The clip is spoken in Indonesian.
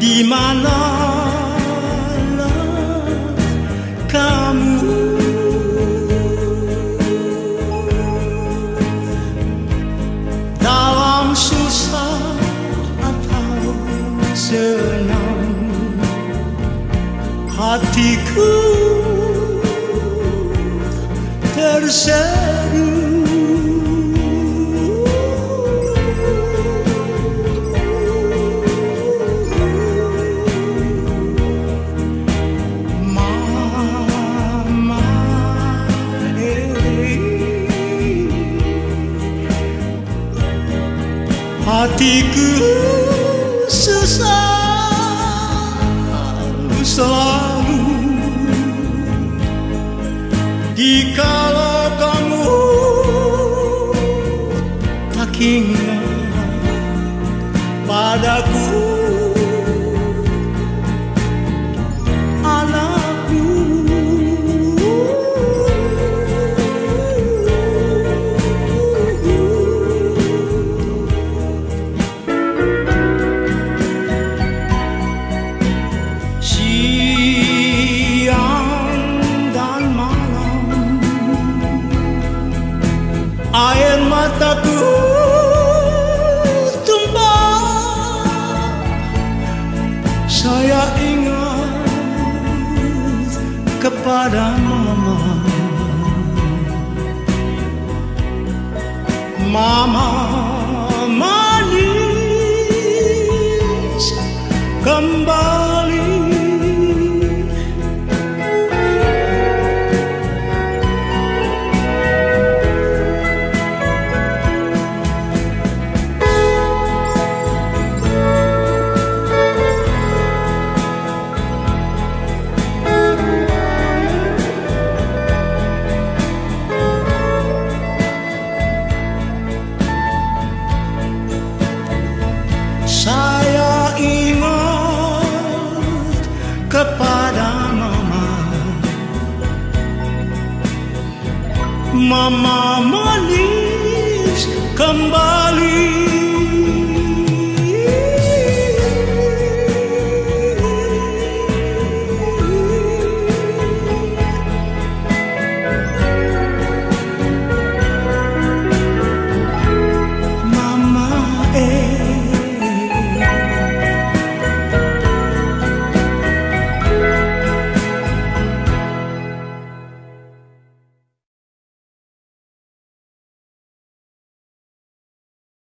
di mana kamu? Dalam susah atau senang hatiku terseduh hatiku susah. Selalu air mataku tumpah. Saya ingat kepada mama mama manis kembali Saya ingat kepada mama Mama manis kembali